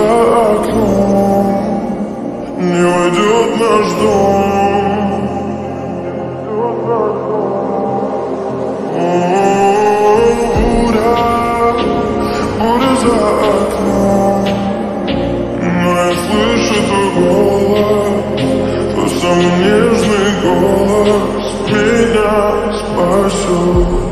за окном Не войдет наш дом Буря, буря за окном Но я слышу твой голос Твой самый нежный голос Меня спасет